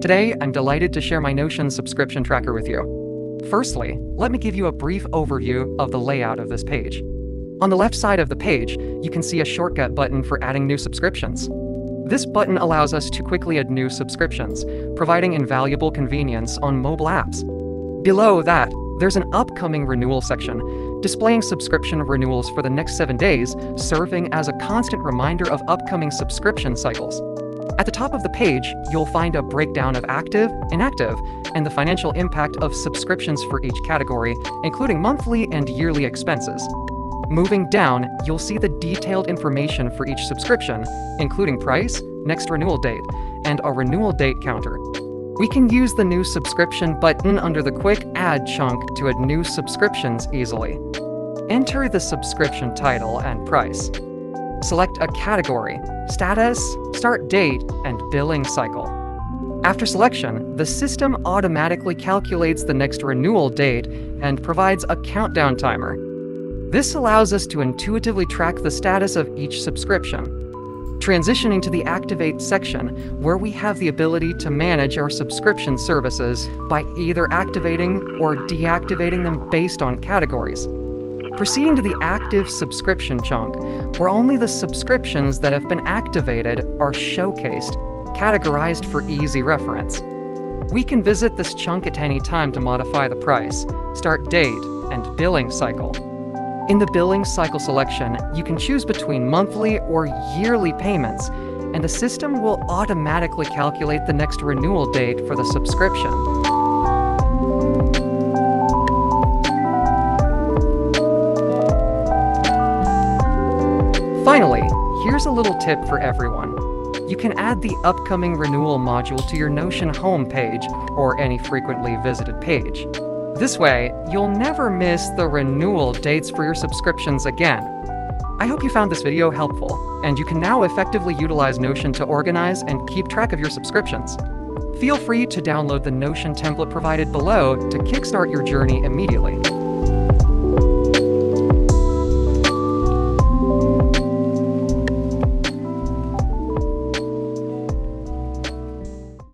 Today, I'm delighted to share my Notion subscription tracker with you. Firstly, let me give you a brief overview of the layout of this page. On the left side of the page, you can see a shortcut button for adding new subscriptions. This button allows us to quickly add new subscriptions, providing invaluable convenience on mobile apps. Below that, there's an upcoming renewal section, displaying subscription renewals for the next seven days, serving as a constant reminder of upcoming subscription cycles. At the top of the page, you'll find a breakdown of active, inactive, and the financial impact of subscriptions for each category, including monthly and yearly expenses. Moving down, you'll see the detailed information for each subscription, including price, next renewal date, and a renewal date counter. We can use the new subscription button under the quick add chunk to add new subscriptions easily. Enter the subscription title and price. Select a category, status, start date, and billing cycle. After selection, the system automatically calculates the next renewal date and provides a countdown timer. This allows us to intuitively track the status of each subscription transitioning to the Activate section, where we have the ability to manage our subscription services by either activating or deactivating them based on categories. Proceeding to the Active subscription chunk, where only the subscriptions that have been activated are showcased, categorized for easy reference. We can visit this chunk at any time to modify the price, start date, and billing cycle. In the billing cycle selection, you can choose between monthly or yearly payments, and the system will automatically calculate the next renewal date for the subscription. Finally, here's a little tip for everyone. You can add the upcoming renewal module to your Notion homepage or any frequently visited page. This way, you'll never miss the renewal dates for your subscriptions again. I hope you found this video helpful, and you can now effectively utilize Notion to organize and keep track of your subscriptions. Feel free to download the Notion template provided below to kickstart your journey immediately.